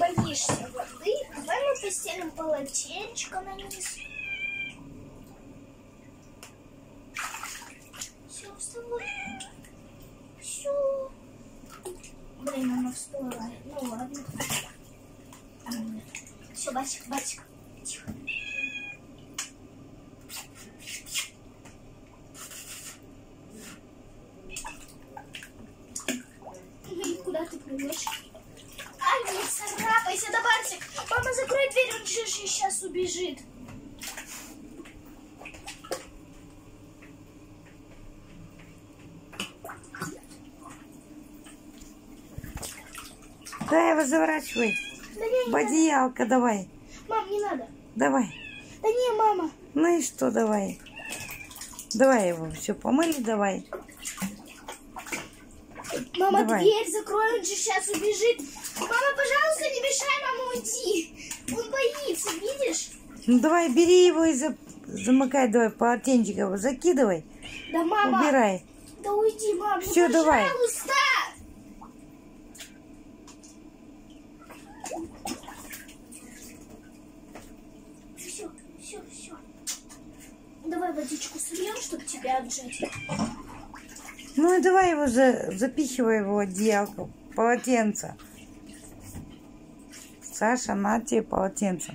боишься воды, давай мы постелим полотенечко на низ. Все, вставай. Все. Блин, она всплывает. Ну ладно. Все, Басик, Басик. Тихо. Ты плывешь? Ай, не царапайся, да, Барсик. Мама, закрой дверь, он же сейчас убежит. Давай его заворачивай. Да не, не В надо. давай. Мам, не надо. Давай. Да не, мама. Ну и что, давай. Давай его все помыли, давай. Мама, Давай. дверь закрой, он же сейчас убежит. Мама, пожалуйста, не мешай маму уйти. Он боится, видишь? Ну давай, бери его и за- замыкай, давай, полотенчик его закидывай, Да, мама. убирай. Да уйди, мама. Ну, давай. Пожалуйста. Все, все, все. Давай водичку сольем, чтобы тебя отжать. Ну и давай его за, запихивай его в одеялко, полотенце. Саша, на тебе полотенце.